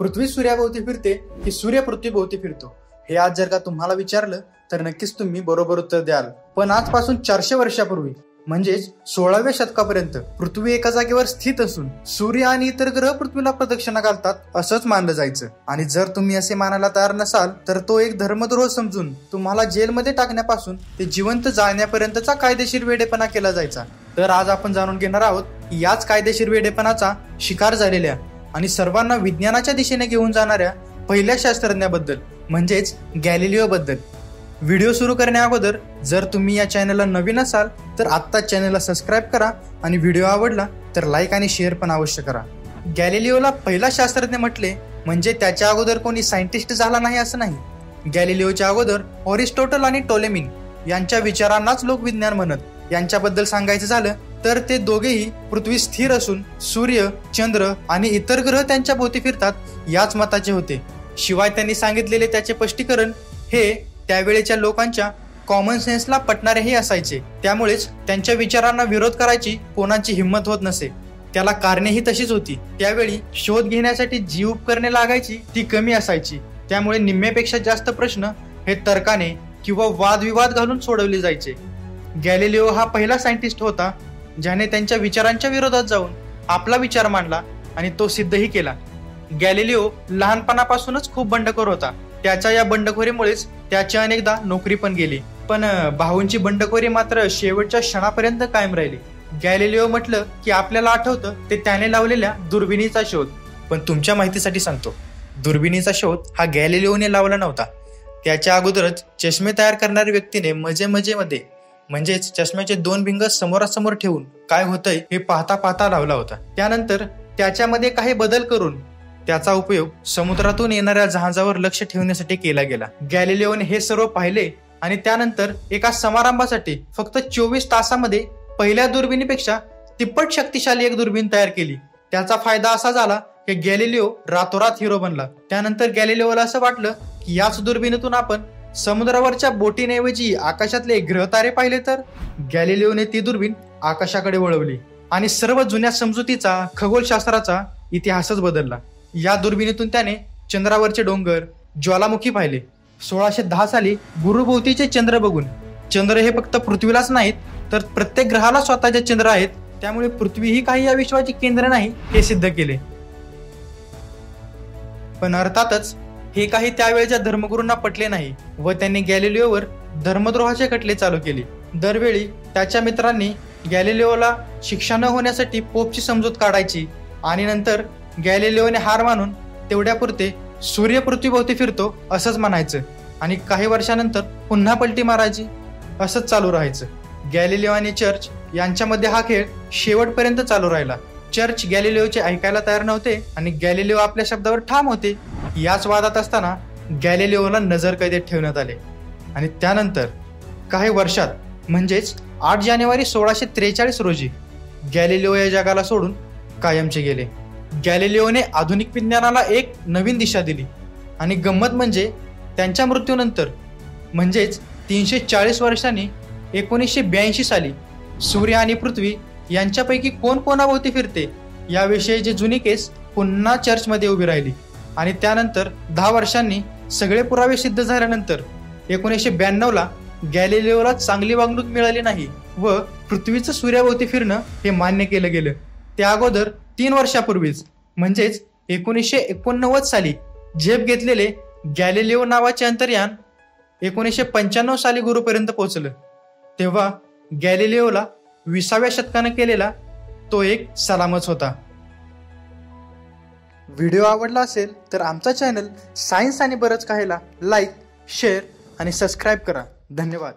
पृथ्वी सूर्याभोवती फिरते की सूर्य पृथ्वीभोवती फिरतो. हे आज जर का तुम्हाला विचारलं तर नक्कीच तुम्ही बरोबर उत्तर द्याल. पण आजपासून चारशे वर्षापूर्वी म्हणजेच सोळाव्या शतकापर्यंत पृथ्वी एका जागेवर स्थित असून सूर्य आणि इतर ग्रह पृथ्वीला प्रदक्षिणा घालतात असंच मानलं जायचं. आणि जर तुम्ही असे मानायला तयार नसाल तर तो एक धर्मद्रोह समजून तुम्हाला जेलमध्ये टाकण्यापासून ते जिवंत जाळण्यापर्यंतचा कायदेशीर वेडेपणा केला जायचा. तर आज आपण जाणून घेणार आहोत याच कायदेशीर वेडेपणाचा शिकार झालेल्या आणि सर्वांना विज्ञानाच्या दिशेने घेऊन जाणाऱ्या पहिल्या शास्त्रज्ञाबद्दल म्हणजेच गॅलिलिओबद्दल. व्हिडिओ सुरू करण्याअगोदर जर तुम्ही या चॅनलला नवीन असाल तर आत्ताच चॅनलला सबस्क्राईब करा आणि व्हिडिओ आवडला तर लाईक आणि शेअर पण अवश्य करा. गॅलिलिओला पहिला शास्त्रज्ञ म्हटले म्हणजे त्याच्या अगोदर कोणी सायंटिस्ट झाला नाही असं नाही. गॅलिलिओच्या अगोदर ऑरिस्टोटल आणि टोलेमिन यांच्या विचारांनाच लोक विज्ञान म्हणत यांच्याबद्दल सांगायचं झालं तर ते दोघेही पृथ्वी स्थिर असून सूर्य चंद्र आणि इतर ग्रह त्यांच्या भोवती फिरतात याच मताचे होते. शिवाय त्यांनी सांगितलेले त्याचे स्पष्टीकरण हे त्यावेळेच्या लोकांच्या कॉमन सेन्सला पटणारेही असायचे. त्यामुळेच त्यांच्या विचारांना विरोध करायची कोणाची हिंमत होत नसे. त्याला कारणेही तशीच होती. त्यावेळी शोध घेण्यासाठी जी उपकरणे लागायची ती कमी असायची. त्यामुळे निम्म्यापेक्षा जास्त प्रश्न हे तर्काने किंवा वादविवाद घालून सोडवले जायचे. गॅलिलिओ हा पहिला सायंटिस्ट होता ज्याने त्यांच्या विचारांच्या विरोधात जाऊन आपला विचार मांडला आणि तो सिद्धही केला. गॅलिलिओ लहानपणापासूनच खूप बंडखोर होता. त्याच्या या बंडखोरीमुळेच त्याची अनेकदा नोकरी पण गेली. पण भाऊंची बंडखोरी मात्र शेवटच्या क्षणापर्यंत कायम राहिली. गॅलिलिओ म्हटलं की आपल्याला आठवतं ते त्याने लावलेल्या दुर्बिणीचा शोध. पण तुमच्या माहितीसाठी सांगतो. दुर्बिणीचा शोध हा गॅलिलिओने लावला नव्हता. त्याच्या अगोदरच चष्मे तयार करणाऱ्या व्यक्तीने मजे मजेमध्ये म्हणजेच चष्म्याचे दोन भिंग समोरासमोर ठेवून काय होतंय हे पाहता पाहता लावला होता. त्यानंतर त्याच्यामध्ये काही बदल करून त्याचा उपयोग समुद्रातून येणाऱ्या जहाजावर लक्ष ठेवण्यासाठी केला गेला. गॅलिलिओने हे सर्व पाहिले आणि त्यानंतर एका समारंभासाठी फक्त चोवीस तासामध्ये पहिल्या दुर्बिणीपेक्षा तिप्पट शक्तिशाली एक दुर्बीण तयार केली. त्याचा फायदा असा झाला की गॅलिलिओ रातोरात हिरो बनला. त्यानंतर गॅलिलिओला असं वाटलं की याच दुर्बिणीतून आपण समुद्रावरच्या बोटींऐवजी आकाशातले ग्रहतारे पाहिले तर? गॅलिलिओने ती दुर्बीण आकाशाकडे वळवली आणि सर्व जुन्या समजुतीचा खगोलशास्त्राचा इतिहासच बदलला. या दुर्बिणीतून त्याने चंद्रावरचे डोंगर ज्वालामुखी पाहिले. सोळाशे दहा साली गुरुभोवतीचे चंद्र बघून. चंद्र हे फक्त पृथ्वीलाच नाहीत तर प्रत्येक ग्रहाला स्वतःचे चंद्र आहेत. त्यामुळे पृथ्वी ही काही या विश्वाची केंद्र नाही हे सिद्ध केले. पण अर्थातच हे काही त्यावेळेच्या धर्मगुरूंना पटले नाही व त्यांनी गॅलिलिओवर धर्मद्रोहाचे खटले चालू केले. दरवेळी त्याच्या मित्रांनी गॅलिलिओला शिक्षा न होण्यासाठी पोपची समजूत काढायची आणि नंतर गॅलिलिओने हार मानून तेवढ्यापुरते सूर्य पृथ्वीभोवती फिरतो असंच म्हणायचं आणि काही वर्षानंतर पुन्हा पलटी मारायची असंच चालू राहायचं. गॅलिलिओ आणि चर्च यांच्यामध्ये हा खेळ शेवटपर्यंत चालू राहिला. चर्च गॅलिलिओचे ऐकायला तयार नव्हते आणि गॅलिलिओ आपल्या शब्दावर ठाम होते. याच वादात असताना गॅलिलिओला नजरकैदेत ठेवण्यात आले. आणि त्यानंतर काही वर्षात म्हणजेच आठ जानेवारी सोळाशे त्रेचाळीस रोजी गॅलिलिओ या जगाला सोडून कायमचे गेले. गॅलिलिओने आधुनिक विज्ञानाला एक नवीन दिशा दिली. आणि गंमत म्हणजे त्यांच्या मृत्यूनंतर म्हणजेच तीनशे चाळीस वर्षांनी एकोणीसशे ब्याऐंशी साली सूर्य आणि पृथ्वी यांच्यापैकी कोण कोणाभोवती फिरते याविषयी जुनी केस पुन्हा चर्चमध्ये उभी राहिली. आणि त्यानंतर दहा वर्षांनी सगळे पुरावे सिद्ध झाल्यानंतर एकोणीसशे ब्याण्णवला गॅलिलिओला चांगली वागणूक मिळाली नाही व पृथ्वीचं सूर्याभोवती फिरणं हे मान्य केलं गेलं. त्या अगोदर तीन वर्षापूर्वीच म्हणजेच एकोणीसशे एकोणनव्वद साली झेप घेतलेले गॅलिलिओ नावाचे अंतर्यान एकोणीसशे पंच्याण्णव साली गुरुपर्यंत पोहोचलं. तेव्हा गॅलिलिओला विसाव्या शतकानं केलेला तो एक सलामच होता. व्हिडिओ आवडला असेल तर आमचा चॅनल सायन्स आणि बरंच काहीला लाईक शेअर आणि सबस्क्राईब करा. धन्यवाद.